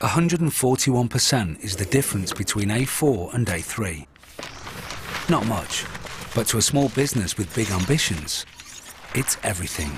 141% is the difference between A4 and A3. Not much, but to a small business with big ambitions, it's everything.